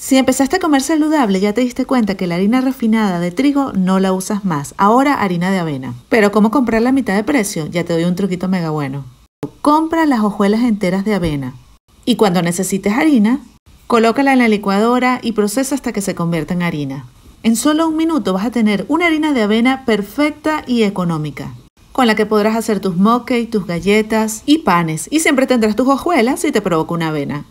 Si empezaste a comer saludable, ya te diste cuenta que la harina refinada de trigo no la usas más. Ahora harina de avena. Pero ¿cómo comprar la mitad de precio? Ya te doy un truquito mega bueno. Compra las hojuelas enteras de avena. Y cuando necesites harina, colócala en la licuadora y procesa hasta que se convierta en harina. En solo un minuto vas a tener una harina de avena perfecta y económica, con la que podrás hacer tus mockcakes, tus galletas y panes, y siempre tendrás tus hojuelas si te provoca una avena.